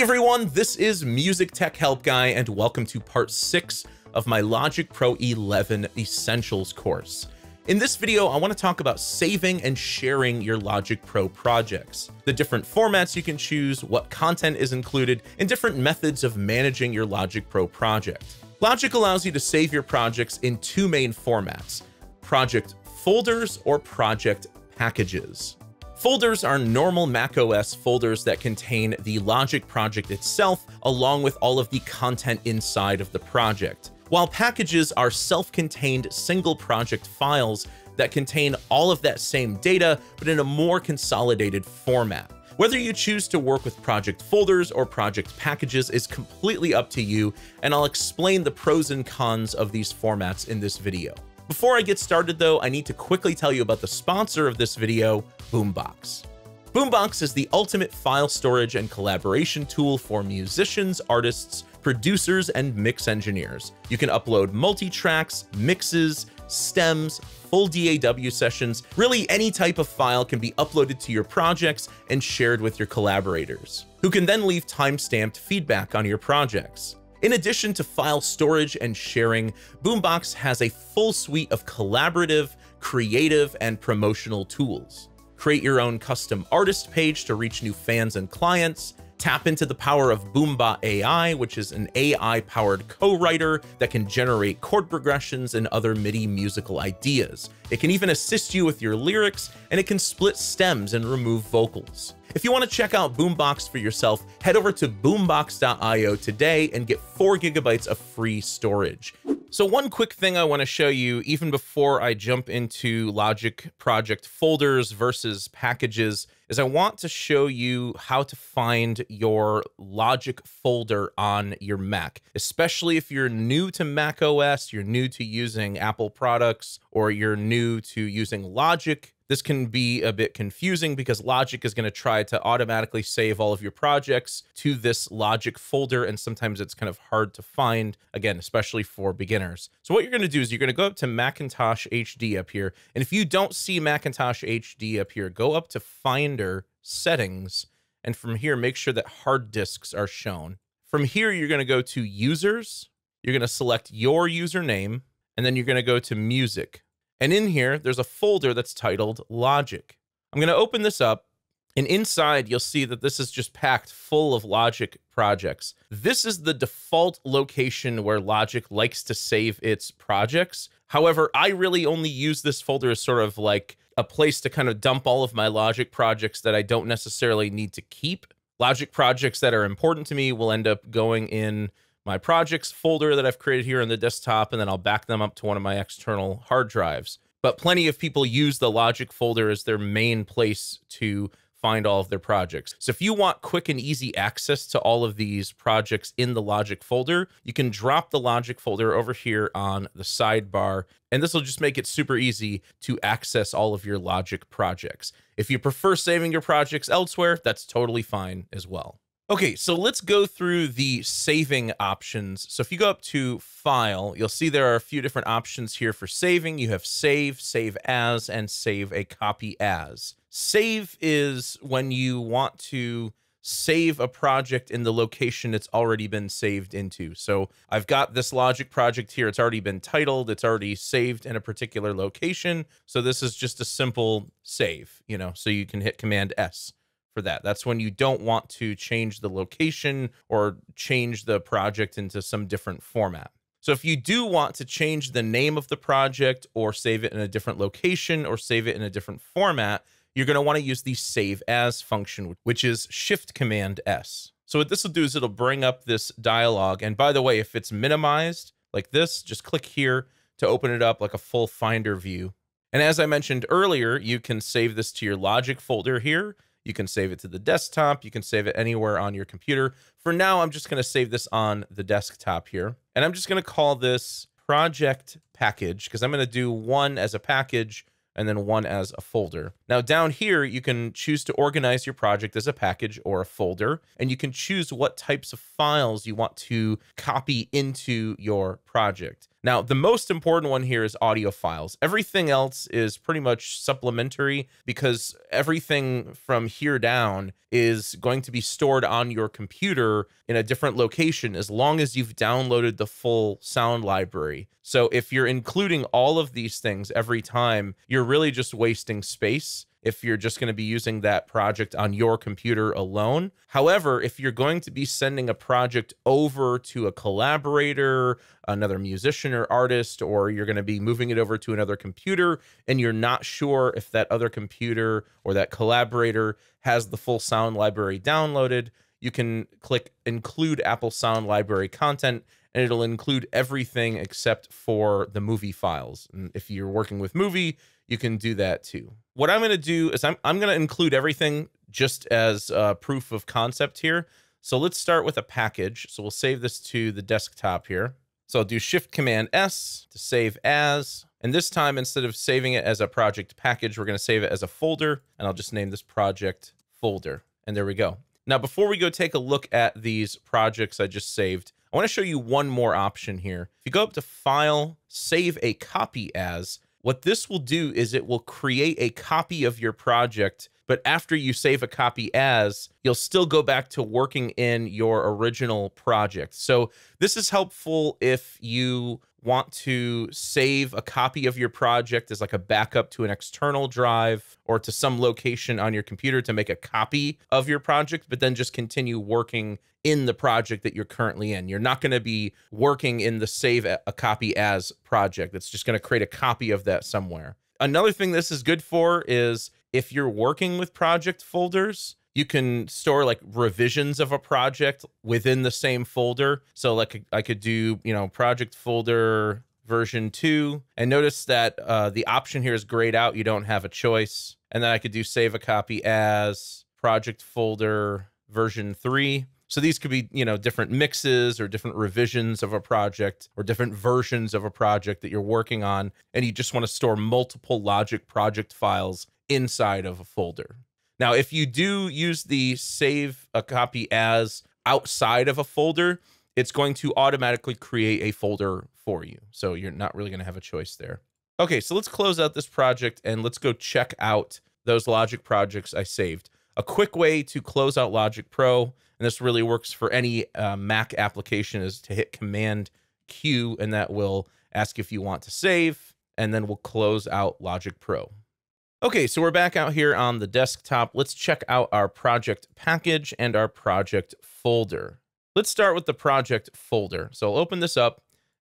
Hey everyone, this is Music Tech Help Guy and welcome to part 6 of my Logic Pro 11 Essentials course. In this video, I want to talk about saving and sharing your Logic Pro projects, the different formats you can choose, what content is included, and different methods of managing your Logic Pro project. Logic allows you to save your projects in two main formats, project folders or project packages. Folders are normal macOS folders that contain the Logic project itself, along with all of the content inside of the project, while packages are self-contained single project files that contain all of that same data, but in a more consolidated format. Whether you choose to work with project folders or project packages is completely up to you, and I'll explain the pros and cons of these formats in this video. Before I get started though, I need to quickly tell you about the sponsor of this video, Boombox. Boombox is the ultimate file storage and collaboration tool for musicians, artists, producers, and mix engineers. You can upload multi-tracks, mixes, stems, full DAW sessions, really any type of file can be uploaded to your projects and shared with your collaborators, who can then leave time-stamped feedback on your projects. In addition to file storage and sharing, Boombox has a full suite of collaborative, creative, and promotional tools. Create your own custom artist page to reach new fans and clients, tap into the power of Boombot AI, which is an AI-powered co-writer that can generate chord progressions and other MIDI musical ideas. It can even assist you with your lyrics, and it can split stems and remove vocals. If you want to check out Boombox for yourself, head over to boombox.io today and get 4 gigabytes of free storage. So one quick thing I want to show you, even before I jump into Logic project folders versus packages, is I want to show you how to find your Logic folder on your Mac, especially if you're new to Mac OS, you're new to using Apple products, or you're new to using Logic this can be a bit confusing because Logic is going to try to automatically save all of your projects to this Logic folder, and sometimes it's kind of hard to find, again, especially for beginners. So what you're going to do is you're going to go up to Macintosh HD up here, and if you don't see Macintosh HD up here, go up to Finder, Settings, and from here, make sure that hard disks are shown. From here, you're going to go to Users, you're going to select your username, and then you're going to go to Music. And in here, there's a folder that's titled Logic. I'm going to open this up, and inside you'll see that this is just packed full of Logic projects. This is the default location where Logic likes to save its projects. However, I really only use this folder as sort of like a place to kind of dump all of my Logic projects that I don't necessarily need to keep. Logic projects that are important to me will end up going in my projects folder that I've created here on the desktop, and then I'll back them up to one of my external hard drives. But plenty of people use the Logic folder as their main place to find all of their projects. So if you want quick and easy access to all of these projects in the Logic folder, you can drop the Logic folder over here on the sidebar, and this will just make it super easy to access all of your Logic projects. If you prefer saving your projects elsewhere, that's totally fine as well. Okay, so let's go through the saving options. So if you go up to File, you'll see there are a few different options here for saving. You have Save, Save As, and Save a Copy As. Save is when you want to save a project in the location it's already been saved into. So I've got this Logic project here. It's already been titled. It's already saved in a particular location. So this is just a simple save, you know, so you can hit Command S for that. That's when you don't want to change the location or change the project into some different format. So if you do want to change the name of the project or save it in a different location or save it in a different format, you're going to want to use the save as function, which is shift command S. So what this will do is it'll bring up this dialog. And by the way, if it's minimized like this, just click here to open it up like a full finder view. And as I mentioned earlier, you can save this to your logic folder here you can save it to the desktop. You can save it anywhere on your computer. For now, I'm just going to save this on the desktop here. And I'm just going to call this project package because I'm going to do one as a package and then one as a folder. Now down here, you can choose to organize your project as a package or a folder, and you can choose what types of files you want to copy into your project. Now, the most important one here is audio files. Everything else is pretty much supplementary because everything from here down is going to be stored on your computer in a different location as long as you've downloaded the full sound library. So if you're including all of these things every time, you're really just wasting space if you're just going to be using that project on your computer alone. However, if you're going to be sending a project over to a collaborator, another musician or artist, or you're going to be moving it over to another computer and you're not sure if that other computer or that collaborator has the full sound library downloaded, you can click include Apple Sound Library content and it'll include everything except for the movie files. And if you're working with movie, you can do that too. What I'm going to do is I'm, I'm going to include everything just as uh, proof of concept here. So let's start with a package. So we'll save this to the desktop here. So I'll do Shift Command S to save as. And this time, instead of saving it as a project package, we're going to save it as a folder. And I'll just name this project folder. And there we go. Now, before we go take a look at these projects I just saved, I want to show you one more option here. If you go up to File, Save a Copy As, what this will do is it will create a copy of your project, but after you save a copy as, you'll still go back to working in your original project. So this is helpful if you want to save a copy of your project as like a backup to an external drive or to some location on your computer to make a copy of your project, but then just continue working in the project that you're currently in. You're not going to be working in the save a copy as project. It's just going to create a copy of that somewhere. Another thing this is good for is if you're working with project folders, you can store like revisions of a project within the same folder. So like I could do, you know, project folder version two. And notice that uh, the option here is grayed out. You don't have a choice. And then I could do save a copy as project folder version three. So these could be, you know, different mixes or different revisions of a project or different versions of a project that you're working on. And you just want to store multiple Logic project files inside of a folder. Now, if you do use the save a copy as outside of a folder, it's going to automatically create a folder for you. So you're not really going to have a choice there. Okay, so let's close out this project and let's go check out those Logic projects I saved. A quick way to close out Logic Pro and this really works for any uh, Mac application, is to hit Command Q, and that will ask if you want to save, and then we'll close out Logic Pro. Okay, so we're back out here on the desktop. Let's check out our project package and our project folder. Let's start with the project folder. So I'll open this up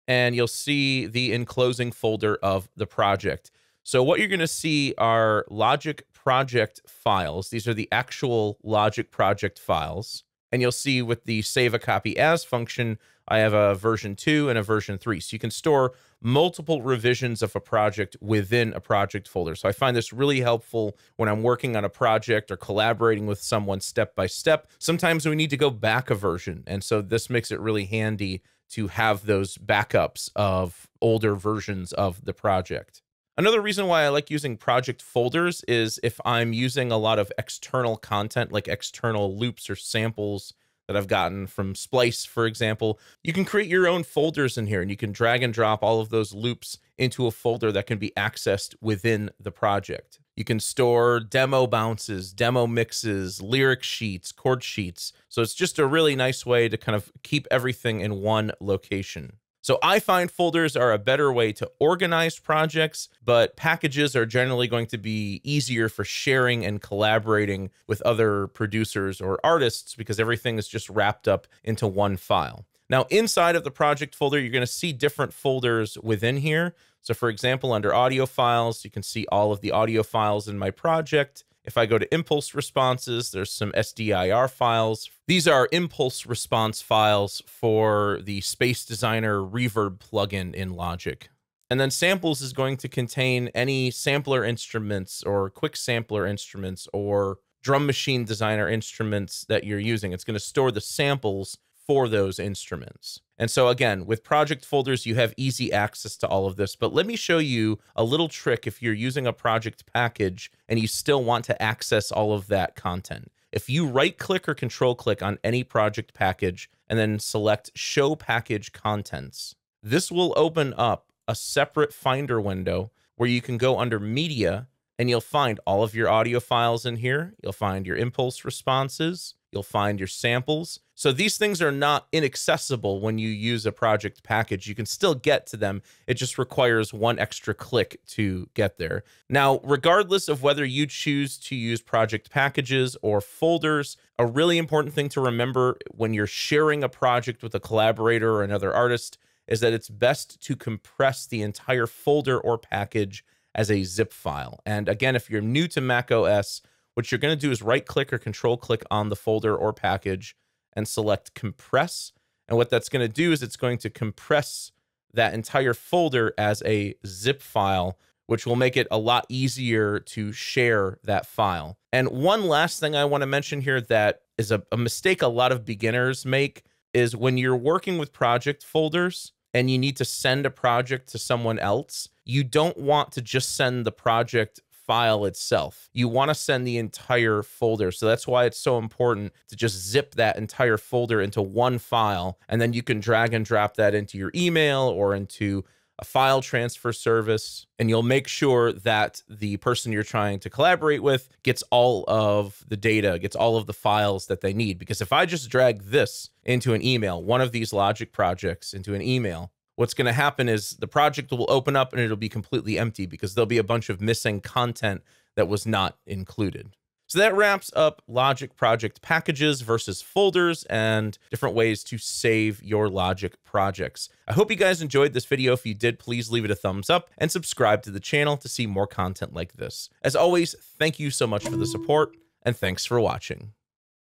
and you'll see the enclosing folder of the project. So what you're going to see are Logic project files. These are the actual Logic project files. And you'll see with the save a copy as function, I have a version 2 and a version 3. So you can store multiple revisions of a project within a project folder. So I find this really helpful when I'm working on a project or collaborating with someone step by step. Sometimes we need to go back a version. And so this makes it really handy to have those backups of older versions of the project. Another reason why I like using project folders is if I'm using a lot of external content, like external loops or samples that I've gotten from Splice, for example, you can create your own folders in here and you can drag and drop all of those loops into a folder that can be accessed within the project. You can store demo bounces, demo mixes, lyric sheets, chord sheets. So it's just a really nice way to kind of keep everything in one location. So I find folders are a better way to organize projects, but packages are generally going to be easier for sharing and collaborating with other producers or artists because everything is just wrapped up into one file. Now, inside of the project folder, you're going to see different folders within here. So for example, under audio files, you can see all of the audio files in my project. If I go to impulse responses, there's some SDIR files. These are impulse response files for the Space Designer Reverb plugin in Logic. And then samples is going to contain any sampler instruments or quick sampler instruments or drum machine designer instruments that you're using. It's going to store the samples for those instruments. And so again, with project folders, you have easy access to all of this. But let me show you a little trick if you're using a project package and you still want to access all of that content. If you right click or control click on any project package and then select show package contents, this will open up a separate Finder window where you can go under Media and you'll find all of your audio files in here. You'll find your impulse responses. You'll find your samples. So these things are not inaccessible when you use a project package. You can still get to them. It just requires one extra click to get there. Now, regardless of whether you choose to use project packages or folders, a really important thing to remember when you're sharing a project with a collaborator or another artist is that it's best to compress the entire folder or package as a zip file. And again, if you're new to Mac OS, what you're going to do is right click or control click on the folder or package and select compress. And what that's going to do is it's going to compress that entire folder as a zip file, which will make it a lot easier to share that file. And one last thing I want to mention here that is a, a mistake a lot of beginners make is when you're working with project folders and you need to send a project to someone else, you don't want to just send the project file itself. You want to send the entire folder. So that's why it's so important to just zip that entire folder into one file. And then you can drag and drop that into your email or into a file transfer service, and you'll make sure that the person you're trying to collaborate with gets all of the data, gets all of the files that they need. Because if I just drag this into an email, one of these logic projects into an email, what's going to happen is the project will open up and it'll be completely empty because there'll be a bunch of missing content that was not included. So that wraps up Logic project packages versus folders and different ways to save your Logic projects. I hope you guys enjoyed this video. If you did, please leave it a thumbs up and subscribe to the channel to see more content like this. As always, thank you so much for the support and thanks for watching.